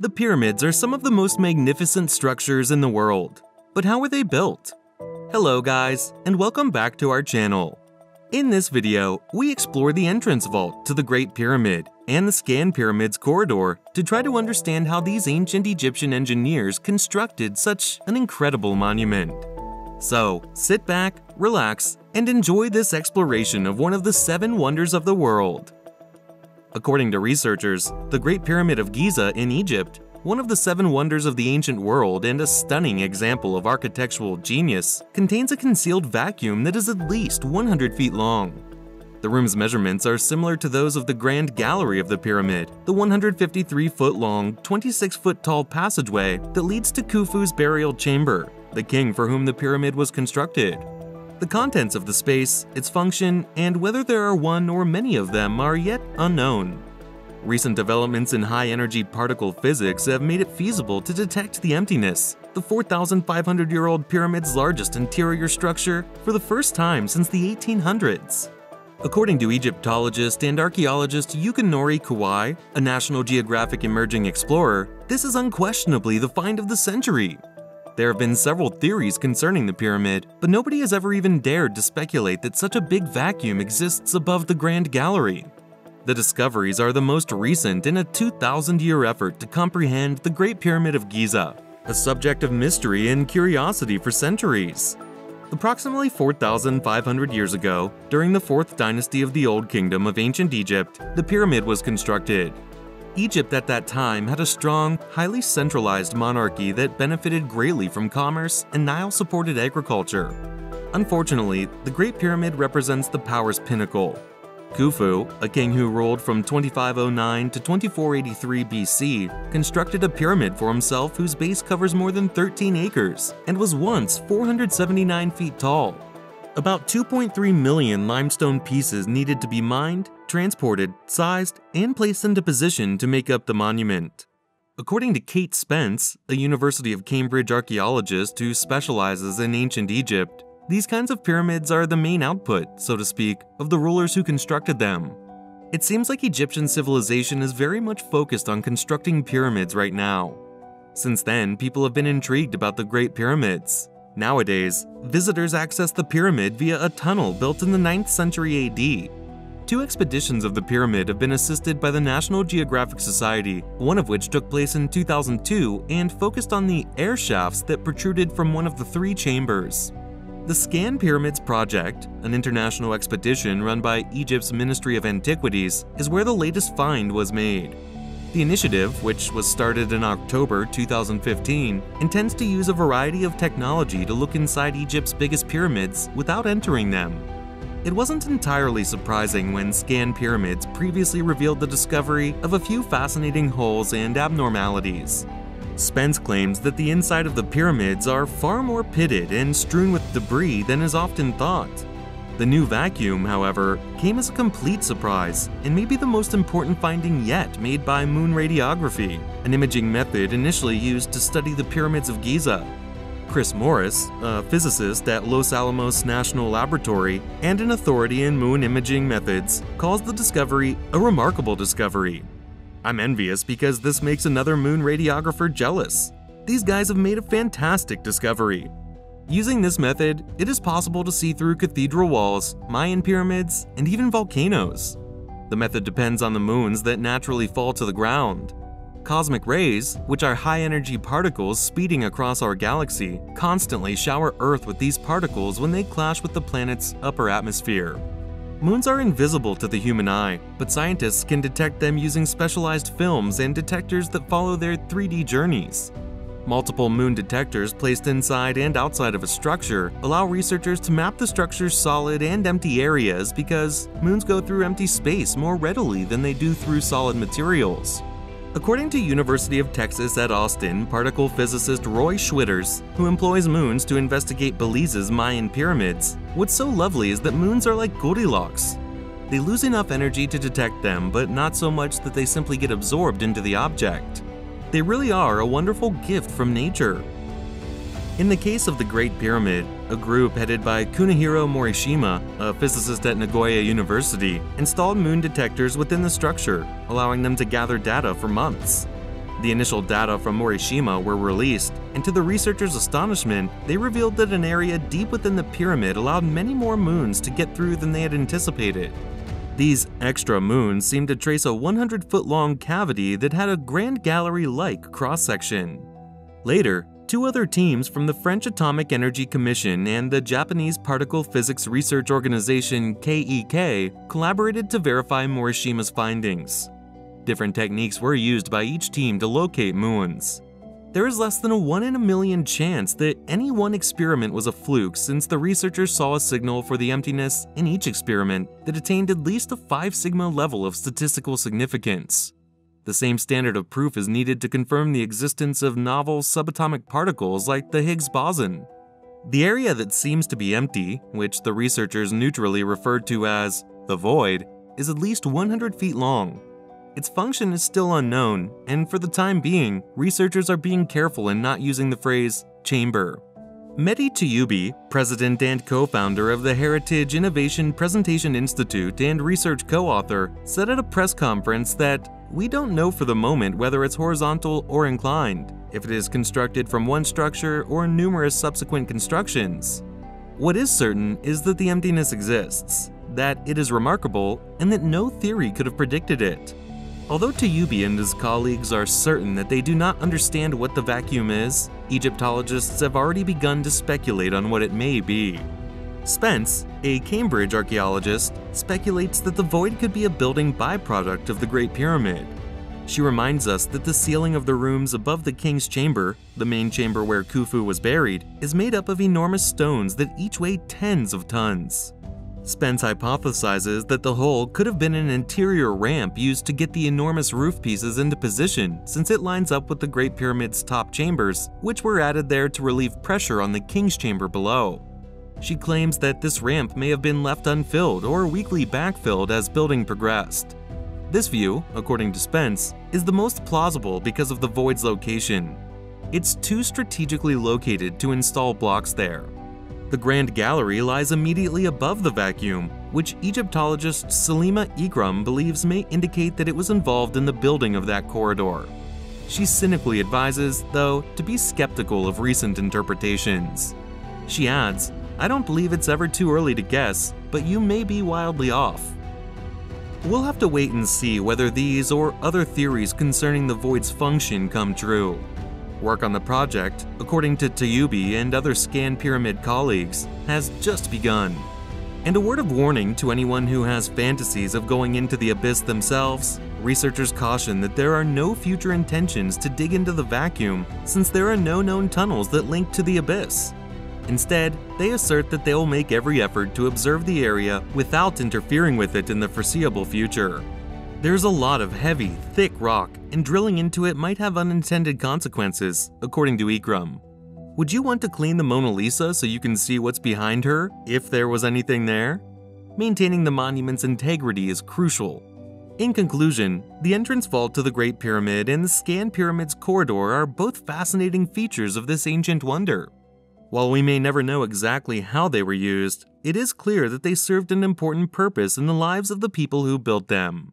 The pyramids are some of the most magnificent structures in the world. But how were they built? Hello guys, and welcome back to our channel. In this video, we explore the entrance vault to the Great Pyramid and the Scan Pyramids corridor to try to understand how these ancient Egyptian engineers constructed such an incredible monument. So, sit back, relax, and enjoy this exploration of one of the seven wonders of the world. According to researchers, the Great Pyramid of Giza in Egypt, one of the seven wonders of the ancient world and a stunning example of architectural genius, contains a concealed vacuum that is at least 100 feet long. The room's measurements are similar to those of the Grand Gallery of the pyramid, the 153 foot long, 26 foot tall passageway that leads to Khufu's burial chamber, the king for whom the pyramid was constructed. The contents of the space, its function, and whether there are one or many of them are yet unknown. Recent developments in high-energy particle physics have made it feasible to detect the emptiness, the 4,500-year-old pyramid's largest interior structure, for the first time since the 1800s. According to Egyptologist and archaeologist Yukinori Kawae, a National Geographic emerging explorer, this is unquestionably the find of the century. There have been several theories concerning the pyramid, but nobody has ever even dared to speculate that such a big vacuum exists above the Grand Gallery. The discoveries are the most recent in a 2,000 year effort to comprehend the Great Pyramid of Giza, a subject of mystery and curiosity for centuries. Approximately 4,500 years ago, during the 4th dynasty of the Old Kingdom of ancient Egypt, the pyramid was constructed. Egypt at that time had a strong, highly centralized monarchy that benefited greatly from commerce and Nile supported agriculture. Unfortunately, the Great Pyramid represents the power's pinnacle. Khufu, a king who ruled from 2509 to 2483 BC, constructed a pyramid for himself whose base covers more than 13 acres and was once 479 feet tall. About 2.3 million limestone pieces needed to be mined, transported, sized, and placed into position to make up the monument. According to Kate Spence, a University of Cambridge archaeologist who specializes in ancient Egypt, these kinds of pyramids are the main output, so to speak, of the rulers who constructed them. It seems like Egyptian civilization is very much focused on constructing pyramids right now. Since then, people have been intrigued about the Great Pyramids, Nowadays, visitors access the pyramid via a tunnel built in the 9th century AD. Two expeditions of the pyramid have been assisted by the National Geographic Society, one of which took place in 2002 and focused on the air shafts that protruded from one of the three chambers. The Scan Pyramids Project, an international expedition run by Egypt's Ministry of Antiquities, is where the latest find was made. The initiative, which was started in October 2015, intends to use a variety of technology to look inside Egypt's biggest pyramids without entering them. It wasn't entirely surprising when Scan Pyramids previously revealed the discovery of a few fascinating holes and abnormalities. Spence claims that the inside of the pyramids are far more pitted and strewn with debris than is often thought. The new vacuum, however, came as a complete surprise and may be the most important finding yet made by muon radiography, an imaging method initially used to study the pyramids of Giza. Chris Morris, a physicist at Los Alamos National Laboratory and an authority in muon imaging methods, calls the discovery a remarkable discovery. I'm envious because this makes another muon radiographer jealous. These guys have made a fantastic discovery, Using this method, it is possible to see through cathedral walls, Mayan pyramids, and even volcanoes. The method depends on the muons that naturally fall to the ground. Cosmic rays, which are high-energy particles speeding across our galaxy, constantly shower Earth with these particles when they clash with the planet's upper atmosphere. Muons are invisible to the human eye, but scientists can detect them using specialized films and detectors that follow their 3D journeys. Multiple muon detectors placed inside and outside of a structure allow researchers to map the structure's solid and empty areas because muons go through empty space more readily than they do through solid materials. According to University of Texas at Austin particle physicist Roy Schwitters, who employs muons to investigate Belize's Mayan pyramids, what's so lovely is that muons are like Goldilocks. They lose enough energy to detect them, but not so much that they simply get absorbed into the object. They really are a wonderful gift from nature. In the case of the Great Pyramid, a group headed by Kunihiro Morishima, a physicist at Nagoya University, installed muon detectors within the structure, allowing them to gather data for months. The initial data from Morishima were released, and to the researchers' astonishment, they revealed that an area deep within the pyramid allowed many more muons to get through than they had anticipated. These extra muons seemed to trace a 100 foot long cavity that had a grand gallery like cross section. Later, two other teams from the French Atomic Energy Commission and the Japanese Particle Physics Research Organization KEK collaborated to verify Morishima's findings. Different techniques were used by each team to locate muons. There is less than a 1 in a million chance that any one experiment was a fluke since the researchers saw a signal for the emptiness in each experiment that attained at least a 5 sigma level of statistical significance. The same standard of proof is needed to confirm the existence of novel subatomic particles like the Higgs boson. The area that seems to be empty, which the researchers neutrally referred to as the void, is at least 100 feet long. Its function is still unknown, and for the time being, researchers are being careful in not using the phrase chamber. Mehdi Tayoubi, president and co-founder of the Heritage Innovation Preservation Institute and research co-author, said at a press conference that we don't know for the moment whether it's horizontal or inclined, if it is constructed from one structure or numerous subsequent constructions. What is certain is that the emptiness exists, that it is remarkable, and that no theory could have predicted it. Although Tayoubi and his colleagues are certain that they do not understand what the vacuum is, Egyptologists have already begun to speculate on what it may be. Spence, a Cambridge archaeologist, speculates that the void could be a building byproduct of the Great Pyramid. She reminds us that the ceiling of the rooms above the king's chamber, the main chamber where Khufu was buried, is made up of enormous stones that each weigh tens of tons. Spence hypothesizes that the hole could have been an interior ramp used to get the enormous roof pieces into position since it lines up with the Great Pyramid's top chambers, which were added there to relieve pressure on the king's chamber below. She claims that this ramp may have been left unfilled or weakly backfilled as building progressed. This view, according to Spence, is the most plausible because of the void's location. It's too strategically located to install blocks there, the Grand Gallery lies immediately above the vacuum, which Egyptologist Salima Ikram believes may indicate that it was involved in the building of that corridor. She cynically advises, though, to be skeptical of recent interpretations. She adds, I don't believe it's ever too early to guess, but you may be wildly off. We'll have to wait and see whether these or other theories concerning the void's function come true. Work on the project, according to Tayoubi and other Scan Pyramid colleagues, has just begun. And a word of warning to anyone who has fantasies of going into the abyss themselves, researchers caution that there are no future intentions to dig into the vacuum since there are no known tunnels that link to the abyss. Instead, they assert that they will make every effort to observe the area without interfering with it in the foreseeable future. There's a lot of heavy, thick rock, and drilling into it might have unintended consequences, according to Ikram. Would you want to clean the Mona Lisa so you can see what's behind her, if there was anything there? Maintaining the monument's integrity is crucial. In conclusion, the entrance vault to the Great Pyramid and the Scan Pyramid's corridor are both fascinating features of this ancient wonder. While we may never know exactly how they were used, it is clear that they served an important purpose in the lives of the people who built them.